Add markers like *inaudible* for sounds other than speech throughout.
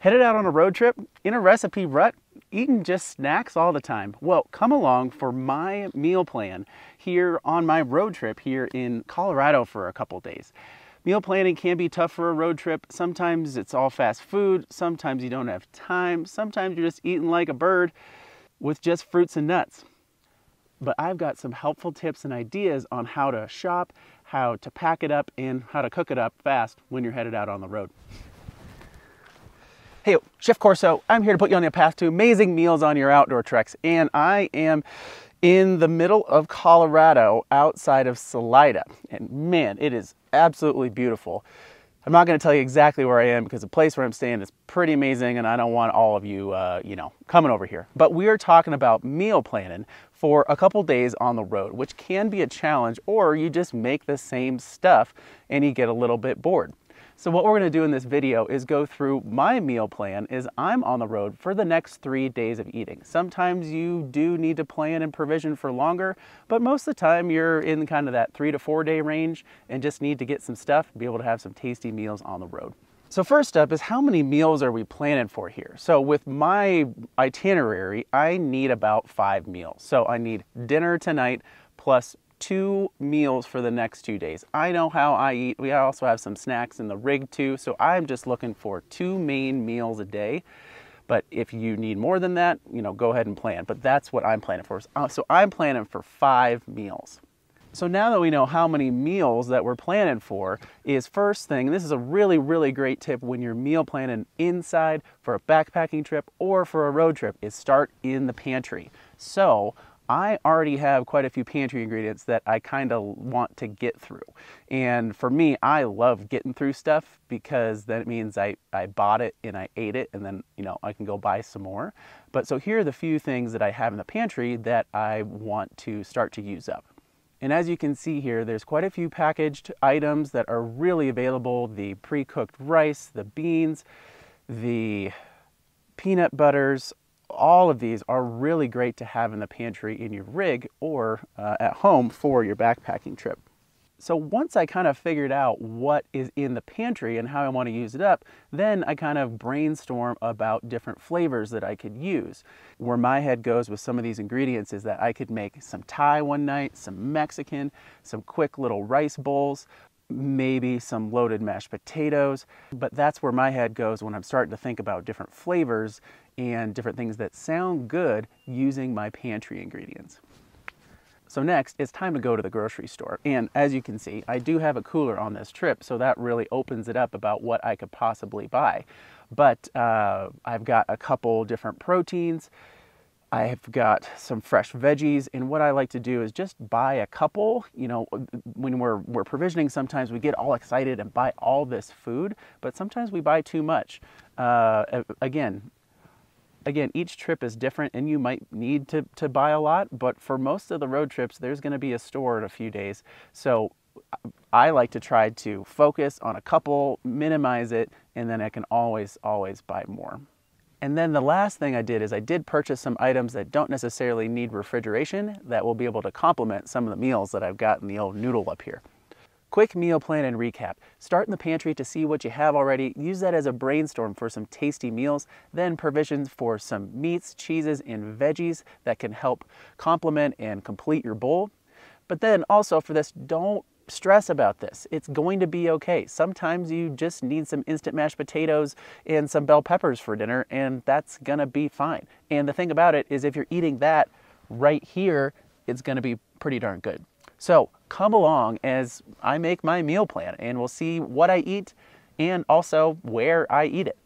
Headed out on a road trip in a recipe rut, eating just snacks all the time. Well, come along for my meal plan here on my road trip here in Colorado for a couple days. Meal planning can be tough for a road trip. Sometimes it's all fast food, sometimes you don't have time, sometimes you're just eating like a bird with just fruits and nuts. But I've got some helpful tips and ideas on how to shop, how to pack it up, and how to cook it up fast when you're headed out on the road. Hey, Chef Corso, I'm here to put you on the path to amazing meals on your outdoor treks, and I am in the middle of Colorado outside of Salida. And man, it is absolutely beautiful. I'm not going to tell you exactly where I am because the place where I'm staying is pretty amazing and I don't want all of you, uh, you know, coming over here. But we are talking about meal planning for a couple days on the road, which can be a challenge or you just make the same stuff and you get a little bit bored. So what we're gonna do in this video is go through my meal plan is I'm on the road for the next three days of eating. Sometimes you do need to plan and provision for longer, but most of the time you're in kind of that three to four day range and just need to get some stuff, be able to have some tasty meals on the road. So first up is how many meals are we planning for here? So with my itinerary, I need about five meals. So I need dinner tonight plus two meals for the next two days. I know how I eat. We also have some snacks in the rig too, so I'm just looking for two main meals a day. But if you need more than that, you know, go ahead and plan. But that's what I'm planning for. Uh, so I'm planning for five meals. So now that we know how many meals that we're planning for is first thing, this is a really, really great tip when you're meal planning inside for a backpacking trip or for a road trip, is start in the pantry. So I already have quite a few pantry ingredients that I kind of want to get through. And for me, I love getting through stuff because then it means I, I bought it and I ate it and then, you know, I can go buy some more. But so here are the few things that I have in the pantry that I want to start to use up. And as you can see here, there's quite a few packaged items that are really available. The pre-cooked rice, the beans, the peanut butters, all of these are really great to have in the pantry in your rig or uh, at home for your backpacking trip. So once I kind of figured out what is in the pantry and how I want to use it up, then I kind of brainstorm about different flavors that I could use. Where my head goes with some of these ingredients is that I could make some Thai one night, some Mexican, some quick little rice bowls, maybe some loaded mashed potatoes. But that's where my head goes when I'm starting to think about different flavors and different things that sound good using my pantry ingredients. So next, it's time to go to the grocery store. And as you can see, I do have a cooler on this trip, so that really opens it up about what I could possibly buy. But uh, I've got a couple different proteins, I've got some fresh veggies, and what I like to do is just buy a couple. You know, when we're, we're provisioning, sometimes we get all excited and buy all this food, but sometimes we buy too much. Uh, again, again, each trip is different and you might need to, to buy a lot, but for most of the road trips, there's gonna be a store in a few days. So I like to try to focus on a couple, minimize it, and then I can always, always buy more. And then the last thing I did is I did purchase some items that don't necessarily need refrigeration that will be able to complement some of the meals that I've got in the old noodle up here. Quick meal plan and recap. Start in the pantry to see what you have already. Use that as a brainstorm for some tasty meals. Then provisions for some meats, cheeses, and veggies that can help complement and complete your bowl. But then also for this, don't stress about this. It's going to be okay. Sometimes you just need some instant mashed potatoes and some bell peppers for dinner, and that's gonna be fine. And the thing about it is if you're eating that right here, it's gonna be pretty darn good. So come along as I make my meal plan and we'll see what I eat and also where I eat it.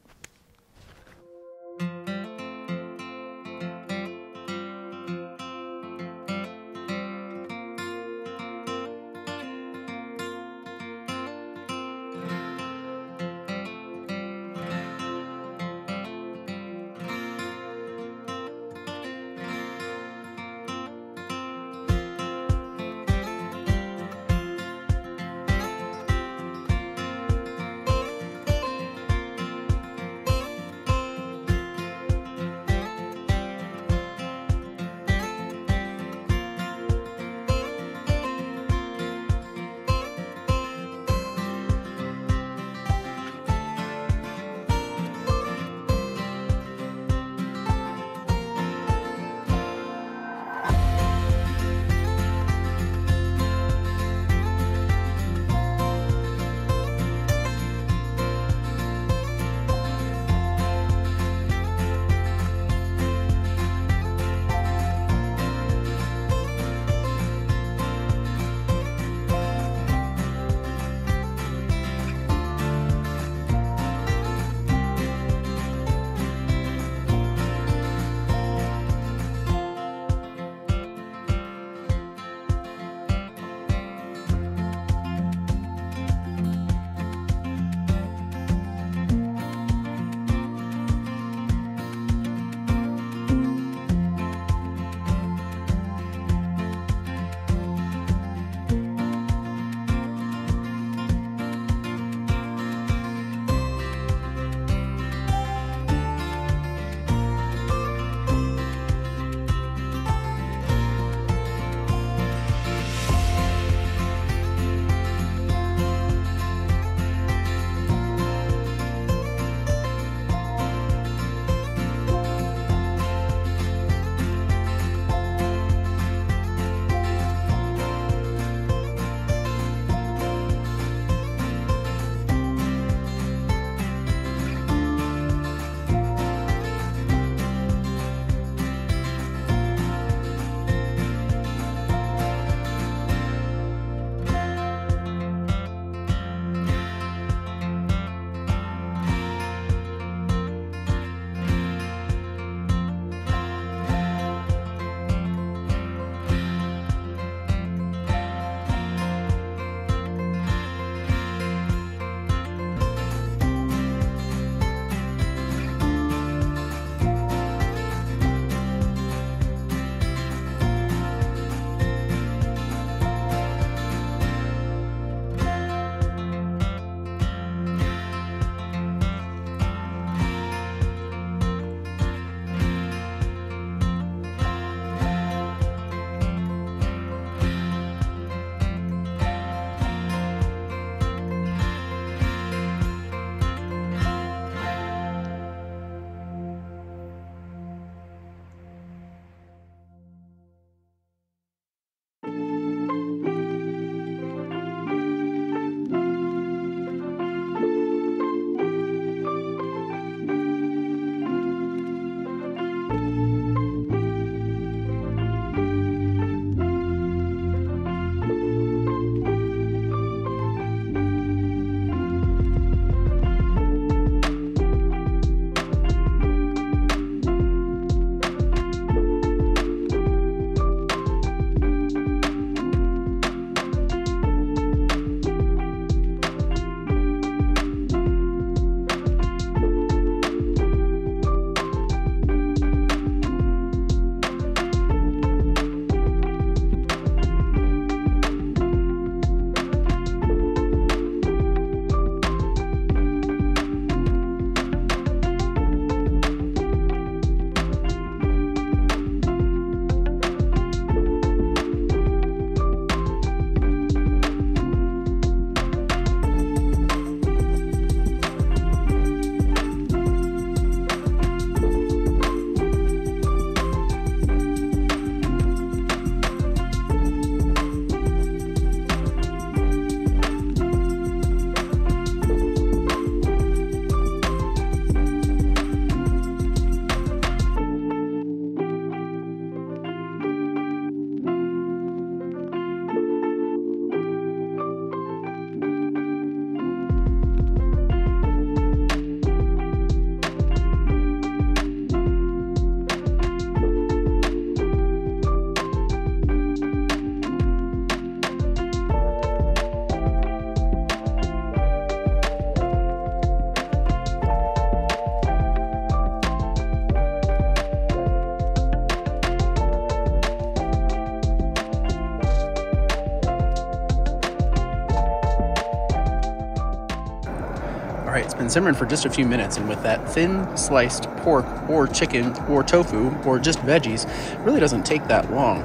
Simmering for just a few minutes, and with that thin sliced pork or chicken or tofu or just veggies, really doesn't take that long.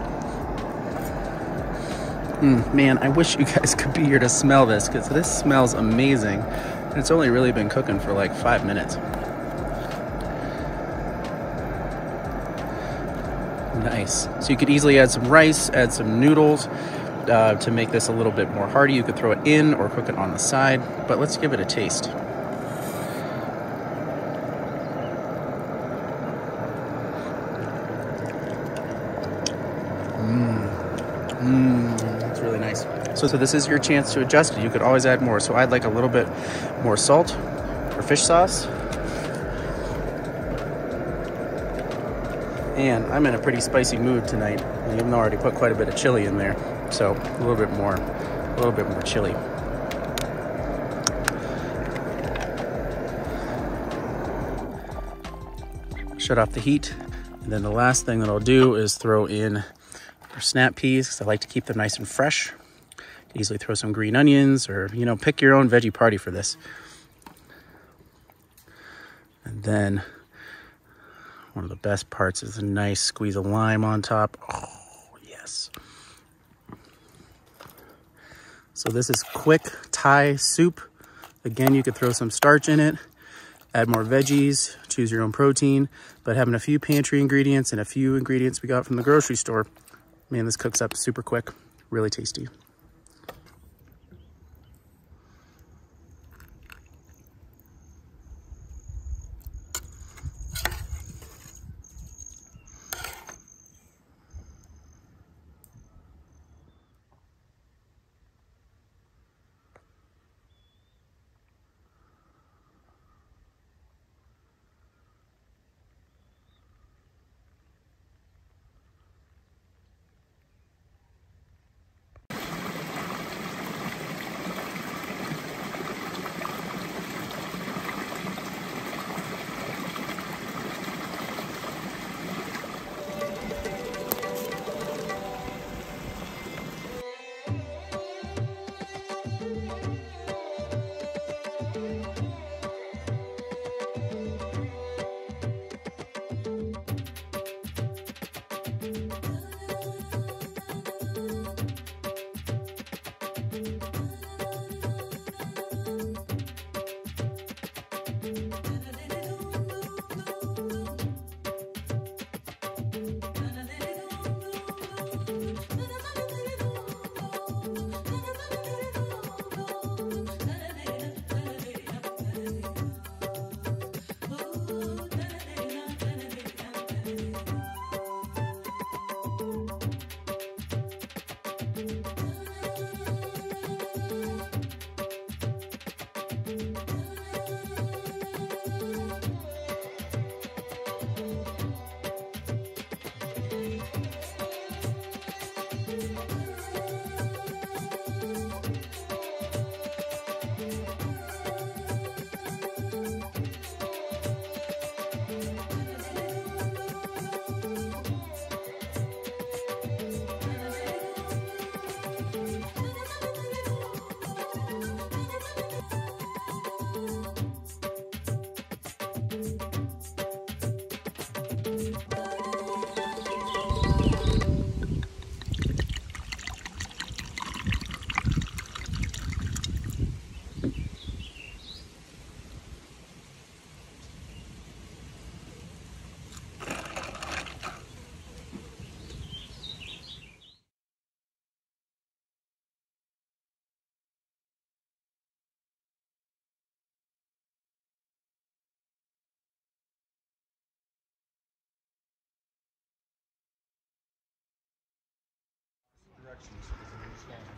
Mm, man, I wish you guys *laughs* could be here to smell this because this smells amazing. And it's only really been cooking for like five minutes. Nice. So you could easily add some rice, add some noodles uh, to make this a little bit more hearty. You could throw it in or cook it on the side, but let's give it a taste. Mmm, that's really nice. So, so this is your chance to adjust it. You could always add more. So I'd like a little bit more salt or fish sauce. And I'm in a pretty spicy mood tonight, even though I already put quite a bit of chili in there. So a little bit more, a little bit more chili. Shut off the heat. And then the last thing that I'll do is throw in our snap peas because I like to keep them nice and fresh. Easily throw some green onions or, you know, pick your own veggie party for this. And then one of the best parts is a nice squeeze of lime on top. Oh, yes. So this is quick Thai soup. Again, you could throw some starch in it, add more veggies, choose your own protein, but having a few pantry ingredients and a few ingredients we got from the grocery store, man, this cooks up super quick, really tasty. directions, because I understand.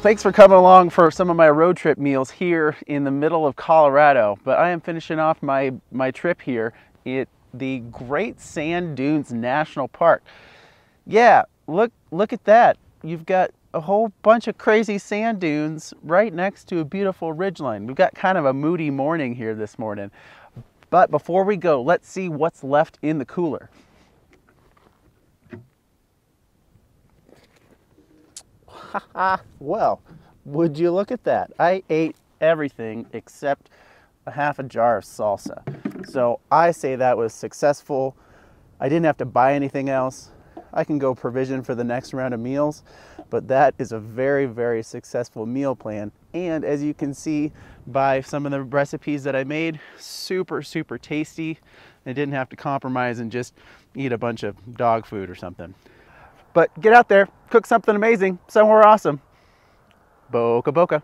Well, thanks for coming along for some of my road trip meals here in the middle of Colorado. But I am finishing off my, my trip here at the Great Sand Dunes National Park. Yeah, look, look at that. You've got a whole bunch of crazy sand dunes right next to a beautiful ridgeline. We've got kind of a moody morning here this morning. But before we go, let's see what's left in the cooler. *laughs* well, would you look at that? I ate everything except a half a jar of salsa. So I say that was successful. I didn't have to buy anything else. I can go provision for the next round of meals, but that is a very, very successful meal plan. And as you can see by some of the recipes that I made, super, super tasty. I didn't have to compromise and just eat a bunch of dog food or something. But get out there, cook something amazing, somewhere awesome. Boca Boca.